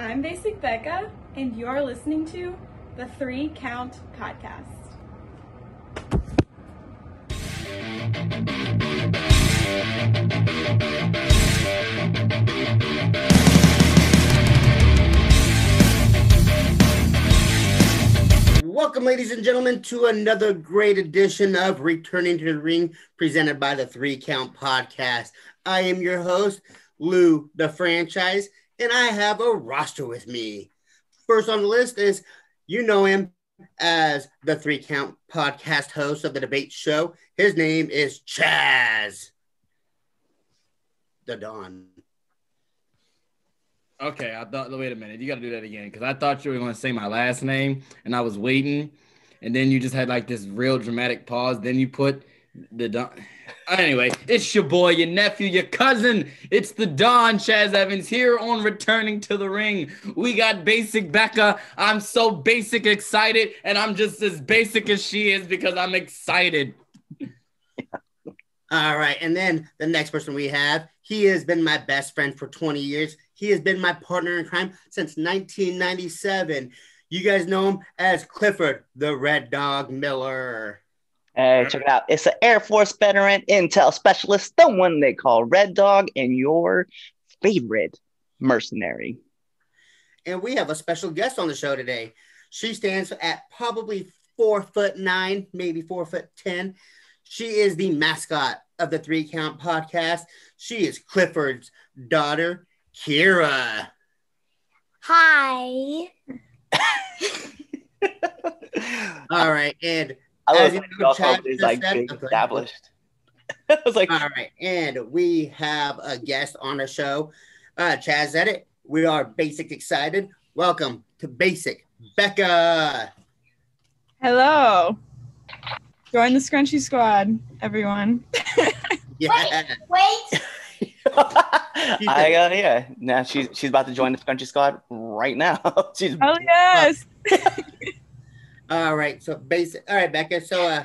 I'm Basic Becca, and you're listening to the Three Count Podcast. Welcome, ladies and gentlemen, to another great edition of Returning to the Ring presented by the Three Count Podcast. I am your host, Lou, the franchise, and I have a roster with me. First on the list is you know him as the Three Count Podcast host of the debate show. His name is Chaz. The Don. Okay, I thought. Wait a minute, you got to do that again because I thought you were going to say my last name, and I was waiting, and then you just had like this real dramatic pause. Then you put the Don. Anyway, it's your boy, your nephew, your cousin. It's the Don Chaz Evans here on Returning to the Ring. We got Basic Becca. I'm so basic excited, and I'm just as basic as she is because I'm excited. All right, and then the next person we have, he has been my best friend for 20 years. He has been my partner in crime since 1997. You guys know him as Clifford the Red Dog Miller. Hey, check it out. It's an Air Force veteran intel specialist, the one they call Red Dog, and your favorite mercenary. And we have a special guest on the show today. She stands at probably four foot nine, maybe four foot ten. She is the mascot of the Three Count podcast. She is Clifford's daughter, Kira. Hi. All right, and I As love you when know, Chad call these just like said- big established. I was like, all right, and we have a guest on the show, uh, Chaz Edit. We are basic excited. Welcome to Basic, Becca. Hello. Join the Scrunchy Squad, everyone. Yeah, Wait. I uh, yeah. Now she's she's about to join the Scrunchy squad right now. she's Oh, yes. All right. So basic. All right, Becca. So, uh,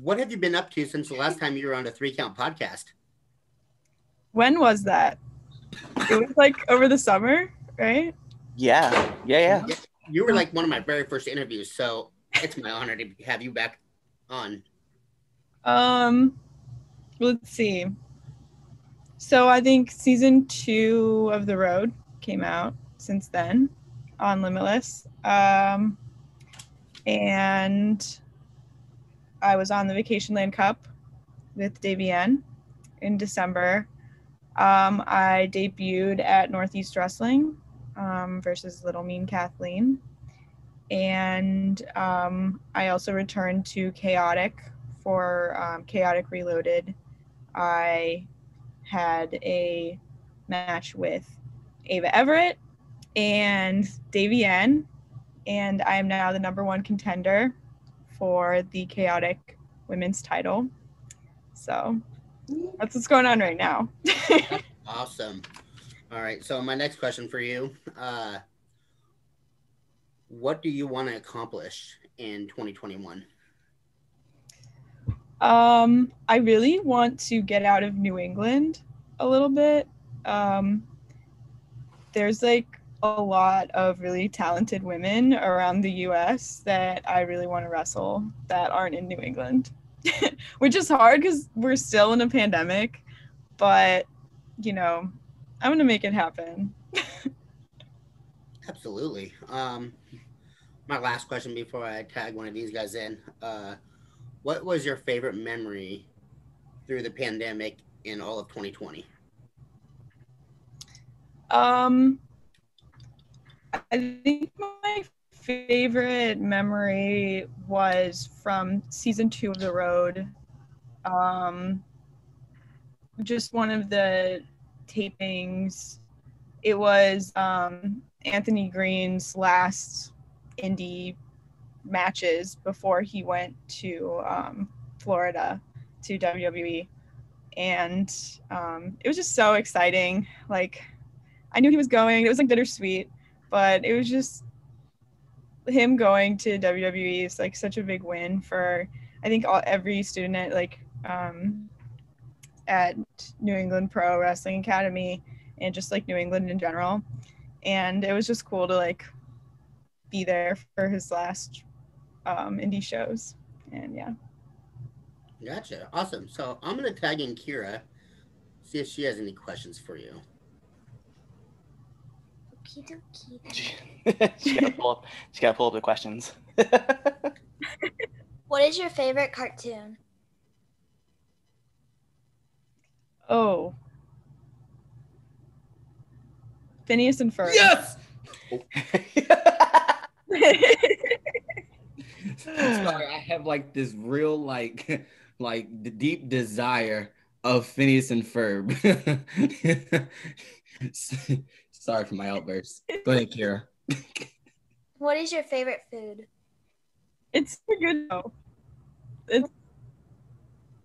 what have you been up to since the last time you were on a Three Count podcast? When was that? It was like over the summer, right? yeah, yeah, yeah. You were like one of my very first interviews, so it's my honor to have you back on. Um, let's see. So I think season two of The Road came out since then on Limitless. Um, and I was on the Vacation Land Cup with Davienne in December. Um, I debuted at Northeast Wrestling um, versus Little Mean Kathleen. And um, I also returned to Chaotic for um, Chaotic Reloaded. I had a match with Ava Everett and Davienne, and I am now the number one contender for the Chaotic Women's title. So that's what's going on right now. Awesome. All right. So my next question for you: uh, What do you want to accomplish in 2021? Um, I really want to get out of New England a little bit. Um, there's like a lot of really talented women around the US that I really want to wrestle that aren't in New England, which is hard because we're still in a pandemic. But, you know, I'm going to make it happen. Absolutely. Um, my last question before I tag one of these guys in: uh, What was your favorite memory through the pandemic in all of 2020? Um, I think my favorite memory was from season two of The Road. Um, just one of the tapings. It was um, Anthony Green's last indie matches before he went to um, Florida to WWE. And um, it was just so exciting. Like, I knew he was going. It was like bittersweet, but it was just him going to WWE is like such a big win for I think all, every student at like um, at New England Pro Wrestling Academy and just like New England in general. and it was just cool to like be there for his last um, indie shows. And yeah. Gotcha. Awesome. So I'm gonna tag in Kira, see if she has any questions for you. Okie dokie. she gotta pull up. She gotta pull up the questions. What is your favorite cartoon? Oh. Phineas and Ferb. Yes. Sorry, I have like this real like like the deep desire of Phineas and Ferb. Sorry for my outburst. Go ahead, Kira. What is your favorite food? it's so good though. It's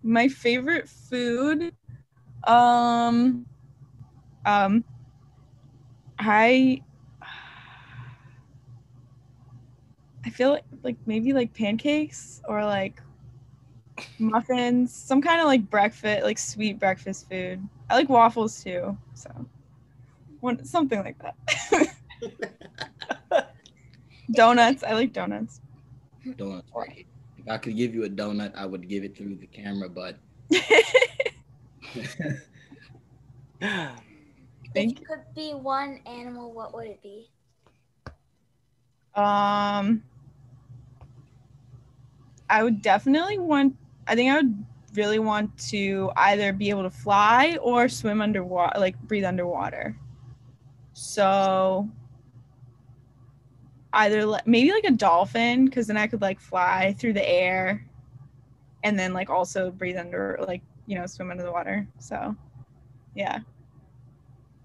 my favorite food. Um um I I feel like, like maybe like pancakes or like muffins, some kind of like breakfast, like sweet breakfast food. I like waffles too, so one something like that. donuts, I like donuts. Donuts. right. If I could give you a donut, I would give it through the camera, but Thank if you could be one animal, what would it be? Um, I would definitely want. I think I would really want to either be able to fly or swim underwater, like breathe underwater. So either le- maybe like a dolphin, because then I could like fly through the air, and then like also breathe under, like you know, swim under the water. So, yeah.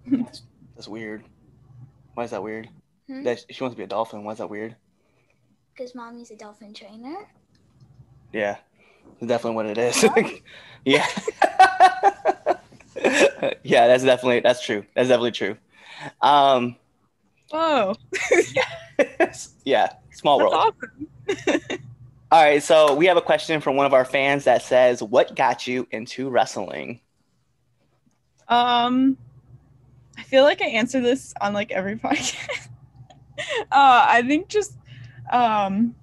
That's weird. Why is that weird? Hmm? That she wants to be a dolphin. Why is that weird? Because mommy's a dolphin trainer. Yeah, that's definitely what it is. yeah. yeah, that's definitely that's true. That's definitely true. Um, Whoa, yeah, small that's world. awesome. All right, so we have a question from one of our fans that says, "What got you into wrestling?" Um, I feel like I answer this on like every podcast. uh, I think just, um,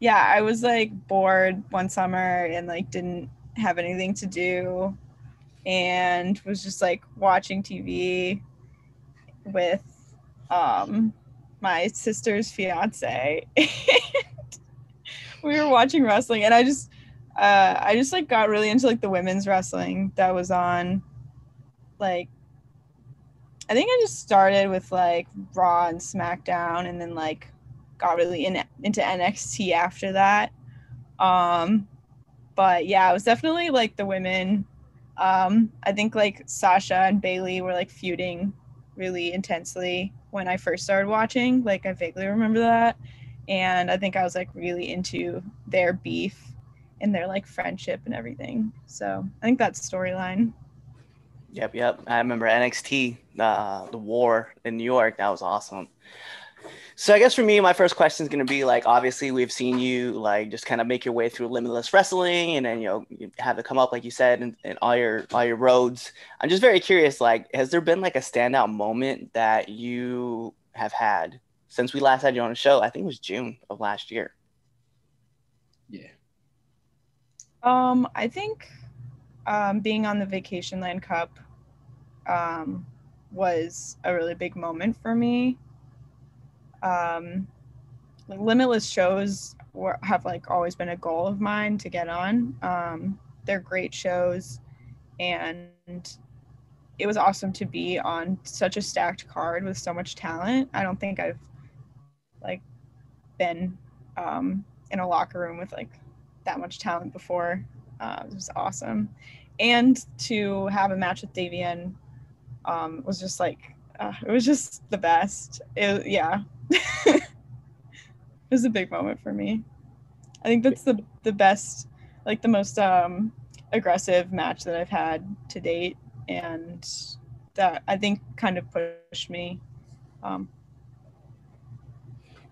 yeah, I was like bored one summer and like didn't have anything to do, and was just like watching TV with, um, my sister's fiance. we were watching wrestling, and I just, uh, I just like got really into like the women's wrestling that was on like I think I just started with like Raw and SmackDown and then like got really in, into NXT after that. Um but yeah, it was definitely like the women um I think like Sasha and Bayley were like feuding really intensely when I first started watching. Like I vaguely remember that. And I think I was like really into their beef and their like friendship and everything. So I think that's storyline. Yep, yep. I remember NXT, uh, the War in New York. That was awesome. So I guess for me, my first question is going to be like, obviously, we've seen you like just kind of make your way through Limitless Wrestling, and then you know you have it come up like you said, and, and all your all your roads. I'm just very curious. Like, has there been like a standout moment that you have had since we last had you on the show? I think it was June of last year. yeah. Um, I think um, being on the Vacation Land Cup um, was a really big moment for me. Um, limitless shows were, have like always been a goal of mine to get on. Um, they're great shows, and it was awesome to be on such a stacked card with so much talent. I don't think I've like been um, in a locker room with like that much talent before. Uh, it was awesome, and to have a match with Davienne um, was just like uh, it was just the best. It, yeah, it was a big moment for me. I think that's the the best, like the most um, aggressive match that I've had to date, and that I think kind of pushed me. Um,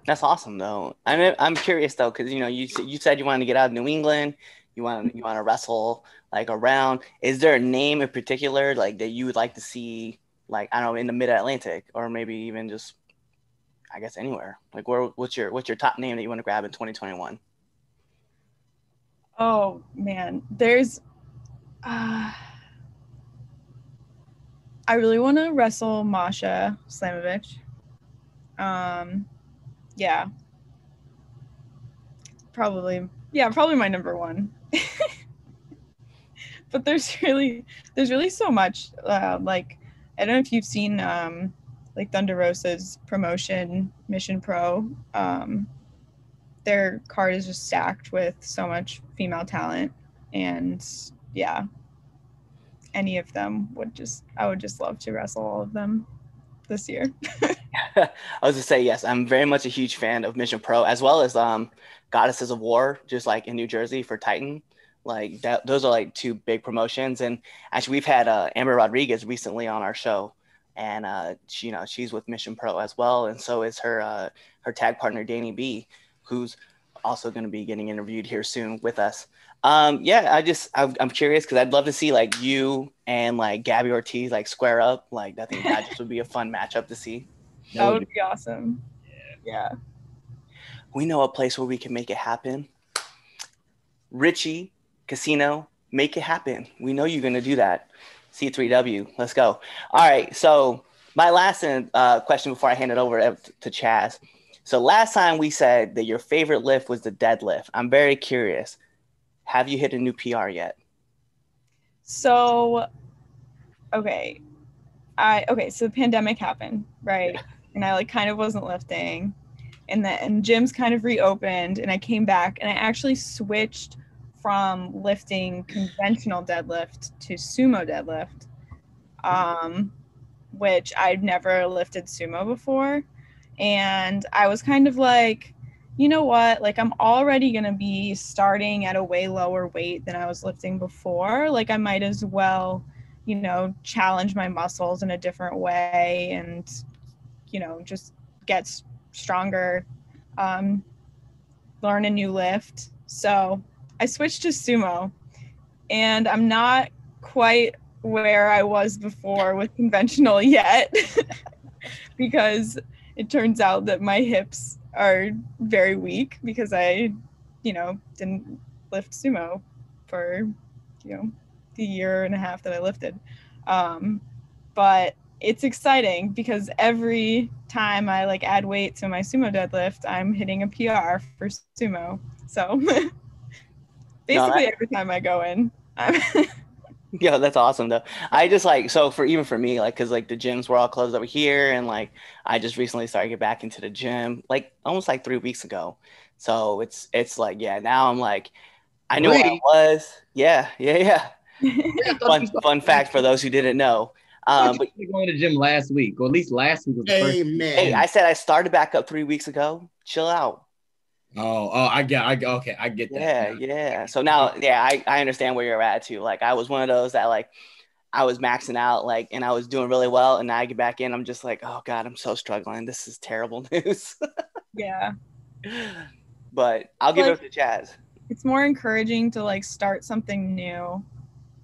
That's awesome, though. I'm I'm curious though, because you know you you said you wanted to get out of New England. You want you want to wrestle like around. Is there a name in particular like that you would like to see Like I don't know, in the Mid Atlantic, or maybe even just, I guess anywhere. Like, where? What's your what's your top name that you want to grab in 2021? Oh man, there's. Uh, I really want to wrestle Masha Slamovich. Um, yeah, probably. Yeah, probably my number one. but there's really, there's really so much. Uh, like, I don't know if you've seen um, like Thunder Rosa's promotion, Mission Pro. Um, their card is just stacked with so much female talent, and yeah, any of them would just I would just love to wrestle all of them this year. I was to say yes, I'm very much a huge fan of Mission Pro as well as um Goddesses of War, just like in New Jersey for Titan. Like that, those are like two big promotions. And actually, we've had uh, Amber Rodriguez recently on our show, and uh, she, you know, she's with Mission Pro as well, and so is her uh, her tag partner Danny B, who's also going to be getting interviewed here soon with us. Um, yeah, I just I'm, I'm curious because I'd love to see like you and like Gabby Ortiz like square up. Like I think that just would be a fun matchup to see. That would be awesome. Yeah. We know a place where we can make it happen. Richie Casino, make it happen. We know you're going to do that. C3W, let's go. All right, so my last uh, question before I hand it over to Chaz. So last time we said that your favorite lift was the deadlift. I'm very curious. Have you hit a new PR yet? So, okay, I okay. So the pandemic happened, right? And I like kind of wasn't lifting, and then gyms kind of reopened, and I came back, and I actually switched from lifting conventional deadlift to sumo deadlift, um, which I'd never lifted sumo before. And I was kind of like, you know what? Like, I'm already going to be starting at a way lower weight than I was lifting before. Like, I might as well, you know, challenge my muscles in a different way and, you know, just get stronger, um, learn a new lift. So I switched to sumo, and I'm not quite where I was before with conventional yet because it turns out that my hips are very weak because I, you know, didn't lift sumo for, you know, the year and a half that I lifted. Um, but it's exciting because every time I like add weight to my sumo deadlift, I'm hitting a PR for sumo. So basically no, every time I go in. yeah, that's awesome though. I just like so for even for me, like because like the gyms were all closed over here, and like I just recently started get back into the gym, like almost like three weeks ago. So it's it's like yeah, now I'm like I knew where I was. Yeah, yeah, yeah. yeah fun fun fact for those who didn't know. Um, but you going to the gym last week, or at least last week was the first. Hey, I said I started back up three weeks ago. Chill out. Oh, oh, I get, I okay, I get that. Yeah, yeah. So now, yeah, I, I understand where you're at too. Like, I was one of those that like, I was maxing out, like, and I was doing really well, and now I get back in, I'm just like, oh god, I'm so struggling. This is terrible news. yeah. But I'll give like, it up to Chaz. It's more encouraging to like start something new.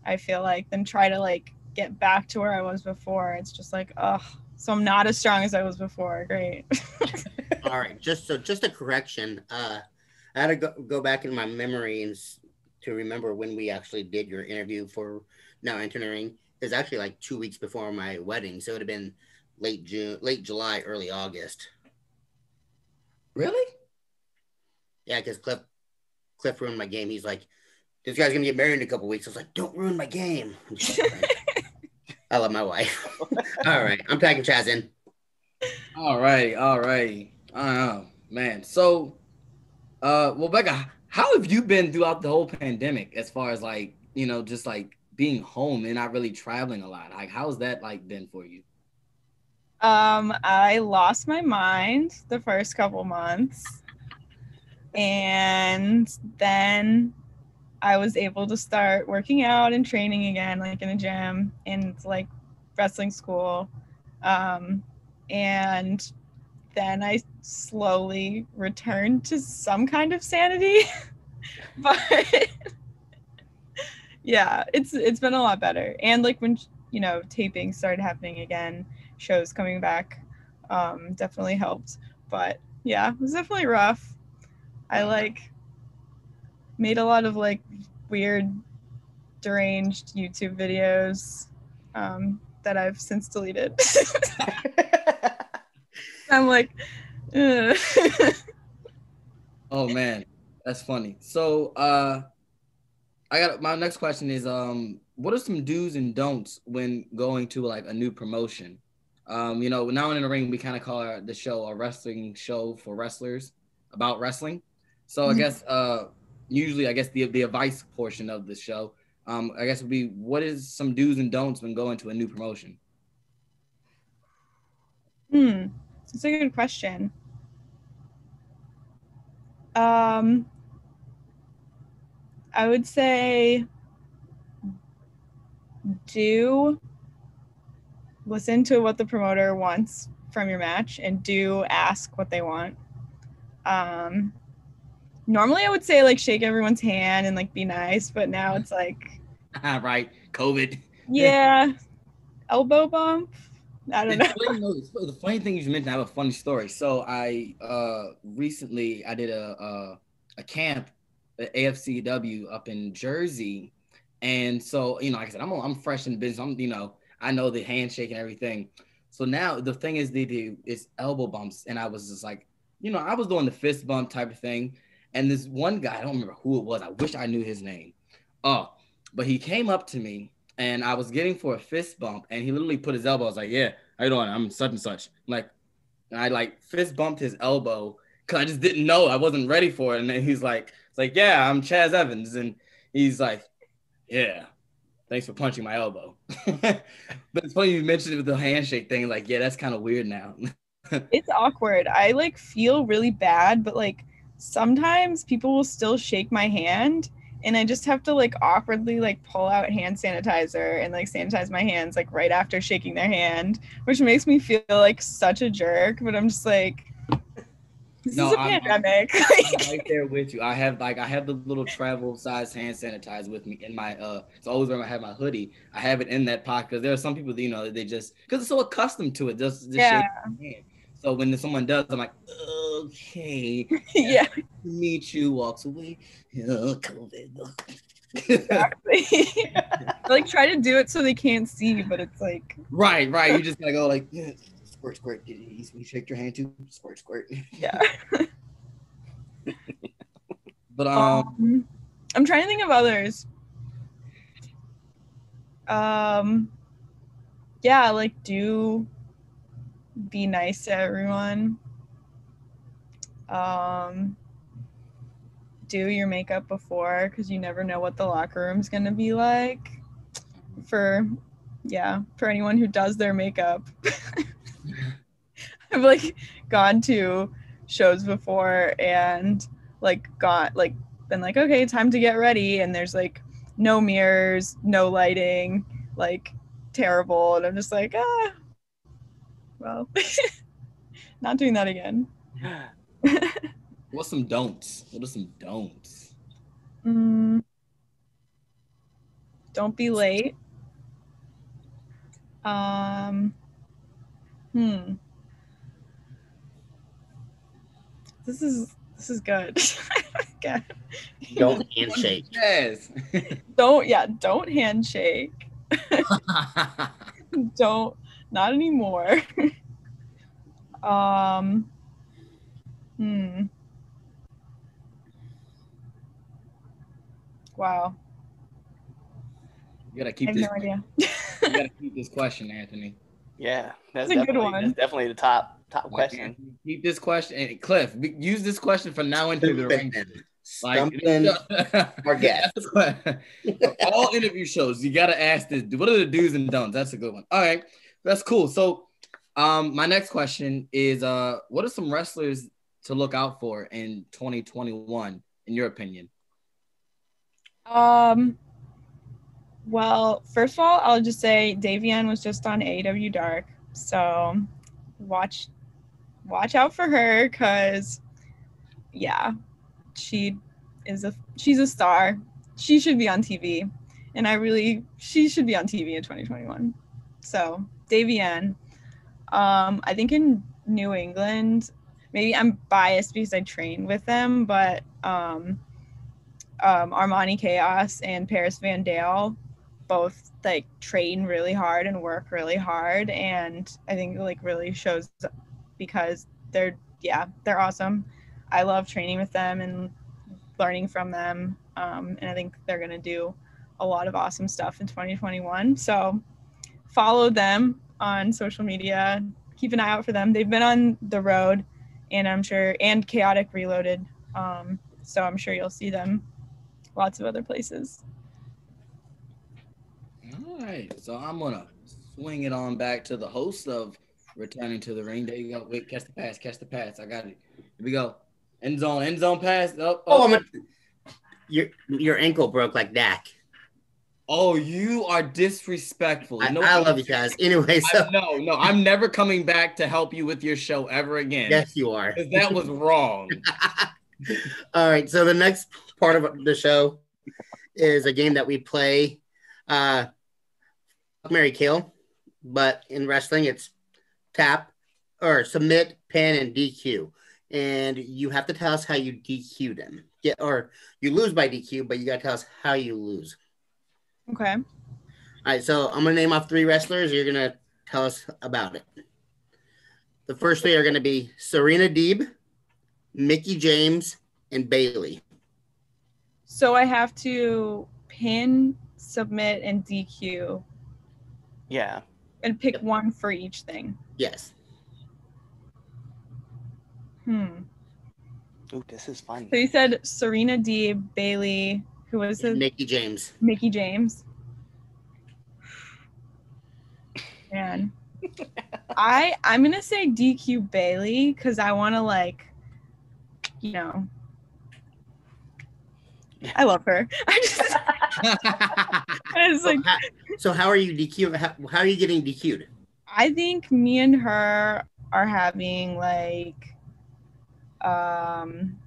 I feel like than try to like get back to where I was before. It's just like, oh, so I'm not as strong as I was before. Great. All right, just so just a correction. Uh, I had to go, go back in my memory and to remember when we actually did your interview for now entering. It's actually like two weeks before my wedding, so it would have been late June, late July, early August. Really? Yeah, because Cliff Cliff ruined my game. He's like, "This guy's gonna get married in a couple weeks." I was like, "Don't ruin my game." I love my wife. all right, I'm tagging Chaz in. All right, all right. Oh man. So, uh, well, Becca, how have you been throughout the whole pandemic? As far as like, you know, just like being home and not really traveling a lot. Like, how's that like been for you? Um, I lost my mind the first couple months, and then I was able to start working out and training again, like in a gym and like wrestling school. Um, and then I slowly returned to some kind of sanity. but yeah, it's it's been a lot better. And like when you know, taping started happening again, shows coming back, um, definitely helped. But yeah, it was definitely rough. I like made a lot of like weird, deranged YouTube videos um, that I've since deleted. I'm like. Oh man, that's funny. So uh I got my next question is um what are some do's and don'ts when going to like a new promotion? Um, you know, now in the ring we kind of call our, the show a wrestling show for wrestlers about wrestling. So I Mhm. guess uh usually I guess the the advice portion of the show um I guess would be what is some do's and don'ts when going to a new promotion? Hmm, that's a good question. Um, I would say do listen to what the promoter wants from your match and do ask what they want. Um, normally I would say like shake everyone's hand and like be nice, but now it's like, right, COVID. yeah, elbow bump. I don't know. funny, no, the- funny thing you mentioned, I have a funny story. So I uh recently I did a a, a camp at AFCW up in Jersey, and so you know, like I said, I'm I'm fresh in business. I'm you know I know the handshake and everything. So now the thing is the the is elbow bumps, and I was just like, you know, I was doing the fist bump type of thing, and this one guy, I don't remember who it was. I wish I knew his name. Oh, but he came up to me and I was getting for a fist bump, and he literally put his elbow. I was like, "Yeah, how you doing? I'm such and such." I'm like, and I like fist bumped his elbow because I just didn't know. I wasn't ready for it. And then he's like, "It's like, yeah, I'm Chaz Evans," and he's like, "Yeah, thanks for punching my elbow." but it's funny you mentioned it with the handshake thing. Like, yeah, that's kind of weird now. it's awkward. I like feel really bad, but like sometimes people will still shake my hand and I just have to like awkwardly like pull out hand sanitizer and like sanitize my hands like right after shaking their hand, which makes me feel like such a jerk, but I'm just like this No, is a I'm- pandemic. I'm right there with you. I have like I have the little travel size hand sanitizer with me in my uh. It's always where I have my hoodie. I have it in that pocket because there are some people that you know they just because they're so accustomed to it. Just, just Yeah. So when someone does, I'm like, okay, yeah, meet you. Walks away. Oh, COVID. exactly. Like try to do it so they can't see, but it's like right, right. You just gotta go like, yeah, squirt, squirt. Did you, you shake your hand too? Squirt, squirt. yeah. But um, Um, I'm trying to think of others. Um, yeah, like do be nice to everyone. Um, do your makeup before because you never know what the locker room's gonna be like. For yeah, for anyone who does their makeup, I've like gone to shows before and like got like been like okay time to get ready and there's like no mirrors no lighting like terrible and i'm just like ah well not doing that again what's some don'ts? What are some don'ts? Mm, don't be late um hmm this is this is good God. Don't handshake. Yes. don't yeah don't handshake don't not anymore um hmm wow you gotta keep i keep have this. no idea You gotta keep this question, Anthony. Yeah, that's That's a good one. that's definitely the top top question. Keep this question, and Cliff. be- Use this question from now into the ring. Stumping. or guess. all interview shows, you gotta ask this. What are the do's and don'ts? That's a good one. All right, that's cool. So, um, my next question is, uh, what are some wrestlers to look out for in 2021, in your opinion? Um. Well, first of all, I'll just say Davienne was just on AEW Dark, so watch, watch out for her, cause, yeah, she is a she's a star. She should be on TV, and I really she should be on TV in 2021. So Davienne, um, I think in New England, maybe I'm biased because I train with them, but um, um, Armani Chaos and Paris Van Dale both like train really hard and work really hard, and I think like really shows because they're yeah they're awesome. I love training with them and learning from them, um, and I think they're gonna do a lot of awesome stuff in 2021. So follow them on social media. Keep an eye out for them. They've been on the road, and I'm sure and Chaotic Reloaded. Um, so I'm sure you'll see them lots of other places. All right, so I'm gonna swing it on back to the host of returning to the ring. There you go. Wait, catch the pass, catch the pass. I got it. Here we go. End zone, end zone pass. Oh, Oh, oh, I'm a, your your ankle broke like Dak. Oh you are disrespectful. I, No, I love you guys. Anyway, so I- no, no, I'm never coming back to help you with your show ever again. yes, you are. that was wrong. All right. So the next part of the show is a game that we play. Uh, Mary Kill, but in wrestling it's tap or submit, pin, and DQ, and you have to tell us how you DQ them. Yeah, or you lose by DQ, but you got to tell us how you lose. Okay. All right. So I'm gonna name off three wrestlers. You're gonna tell us about it. The first three are gonna be Serena Deeb, Mickie James, and Bayley. So I have to pin, submit, and DQ, Yeah. and pick one for each thing. Yes. Hmm. Ooh, this is fun. So you said Serena Deeb, Bayley, who was the Mickie James. Mickie James. Man. I I'm gonna say DQ Bayley because I wanna like you know I love her. I just I was So, like how, so how are you DQ? How, how are you getting DQ'd? I think me and her are having like um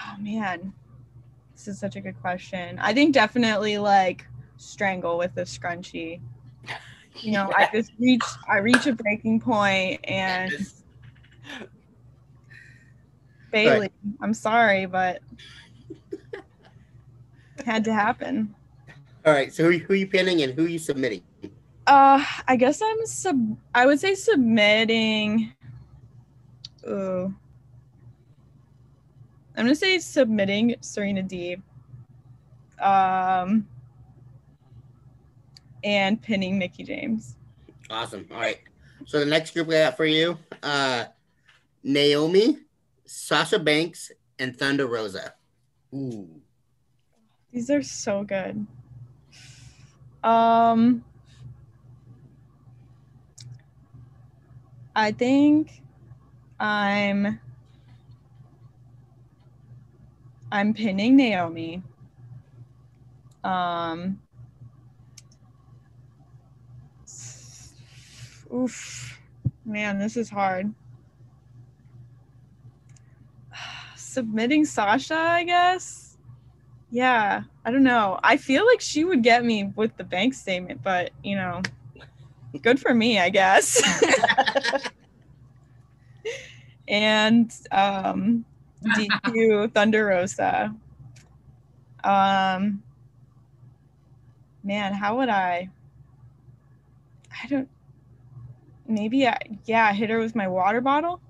oh man. This is such a good question. I think definitely like strangle with a scrunchie. You know, I just reach I reach a breaking point and Bayley, I'm sorry, but had to happen. All right. So who, who are you pinning and who are you submitting? Uh, I guess I'm sub. I would say submitting. Ooh. I'm gonna say submitting Serena Deeb. Um. And pinning Mickie James. Awesome. All right. So the next group we got for you, uh, Naomi, Sasha Banks, and Thunder Rosa. Ooh. These are so good. Um. I think I'm I'm pinning Naomi. Um Oof. Man, this is hard. Submitting Sasha, I guess. Yeah, I don't know. I feel like she would get me with the bank statement, but you know, good for me, I guess. and um, DQ Thunder Rosa. Um, man, how would I? I don't. Maybe I, yeah, hit her with my water bottle.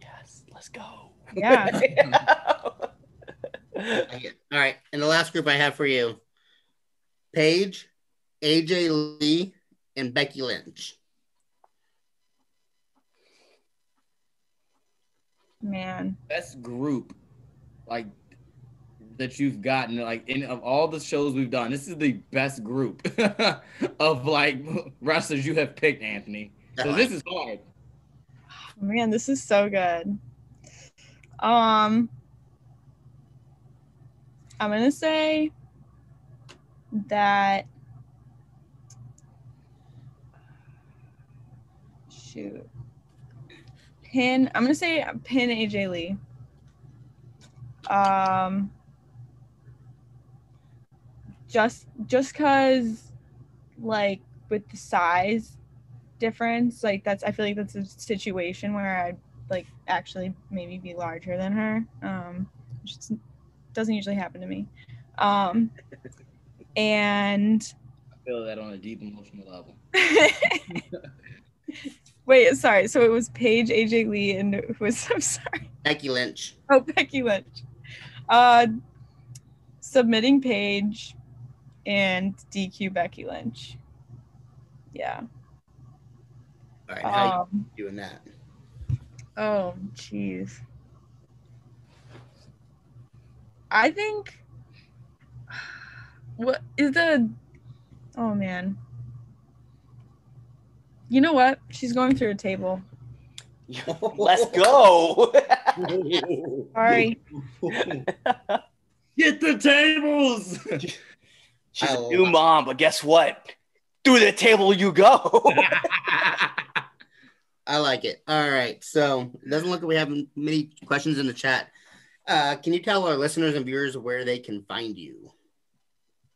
Yes, let's go. Yeah. All right. And the last group I have for you, Paige, AJ Lee, and Becky Lynch. Man, Best group, like that you've gotten, like in of all the shows we've done, this is the best group of like wrestlers you have picked, Anthony. So this is hard. man, this is so good. Um, I'm gonna say that. Shoot. Pin. I'm gonna say pin AJ Lee. Um. just just cause like with the size difference, like that's I feel like that's a situation where I'd like actually maybe be larger than her. Um which doesn't usually happen to me. Um and I feel that on a deep emotional level. Wait, sorry. So it was Paige, AJ Lee, and who was I'm sorry. Becky Lynch. Oh, Becky Lynch. Uh, submitting Paige and DQ Becky Lynch. Yeah. All right, how Um, you doing that? oh, jeez. I think. What is the? Oh man. You know what? She's going through a table. Let's go. Sorry. Get the tables. She's I a new love- mom, but guess what? Through the table you go. I like it. All right. So it doesn't look like we have many questions in the chat. Uh, can you tell our listeners and viewers where they can find you?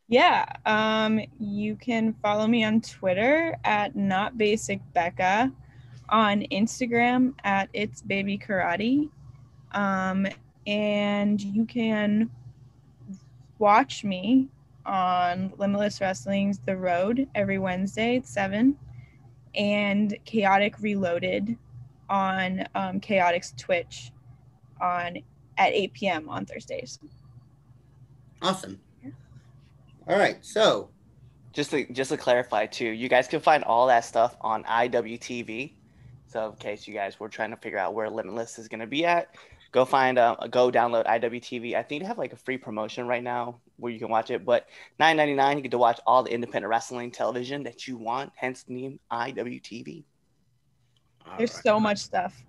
Yeah, um, you can follow me on Twitter at not basic Becca, on Instagram at it's baby karate, um, and you can watch me on Limitless Wrestling's The Road every Wednesday at seven, and Chaotic Reloaded on um, Chaotic's Twitch on at 8 p.m. on Thursdays. Awesome. All right. So just to just to clarify too, you guys can find all that stuff on IWTV. So in case you guys were trying to figure out where Limitless is gonna be at, go find um go download IWTV. I think they have like a free promotion right now where you can watch it, but nine ninety nine you get to watch all the independent wrestling television that you want. Hence the name IWTV. all There's right. so much stuff.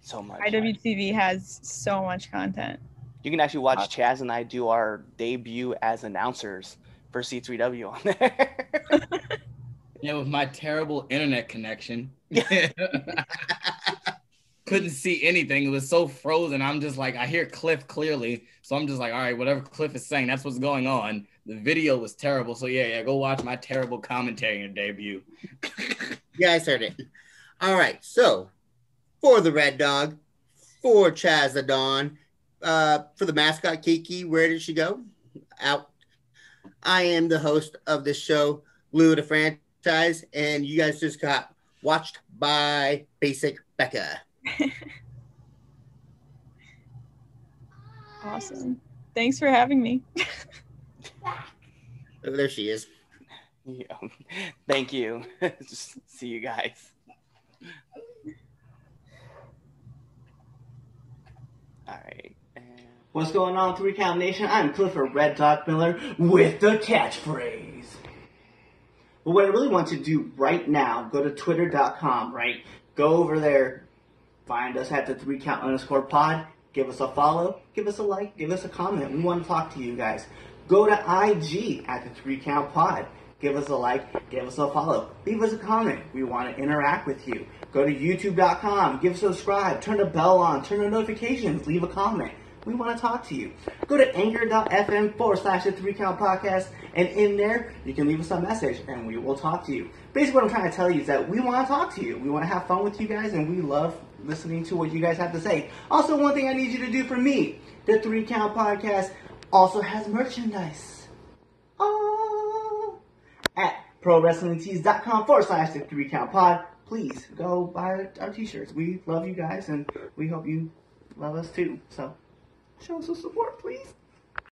So much. IWTV has so much content. You can actually watch Chaz and I do our debut as announcers for C3W on there. yeah, with my terrible internet connection. Couldn't see anything. It was so frozen. I'm just like, I hear Cliff clearly. So I'm just like, all right, whatever Cliff is saying, that's what's going on. The video was terrible. So yeah, yeah, go watch my terrible commentary and debut. Yeah, I heard it. All right. So for the Red Dog, for Chaz the Don, uh, for the mascot Kiki, where did she go? Out. I am the host of this show, Lou the franchise, and you guys just got watched by Basic Becca. Awesome. Thanks for having me. Oh, there she is. Yeah. Thank you. Just see you guys. All right. What's going on, Three Count Nation? I'm Clifford Red Dog Miller with the catchphrase. But what I really want to do right now, go to twitter.com, right? Go over there, find us at the three count underscore pod, give us a follow, give us a like, give us a comment. We want to talk to you guys. Go to IG at the three count pod. Give us a like, give us a follow, leave us a comment. We want to interact with you. Go to youtube.com, give a subscribe, turn the bell on, turn on notifications, leave a comment. We want to talk to you. Go to anchor.fm forward slash the three count podcast, and in there, you can leave us a message and we will talk to you. Basically, what I'm trying to tell you is that we want to talk to you. We want to have fun with you guys, and we love listening to what you guys have to say. Also, one thing I need you to do for me the three count podcast also has merchandise. Oh, at prowrestlingtees.com forward slash the three count pod. Please go buy our t shirts. We love you guys, and we hope you love us too. So, show us some support, please.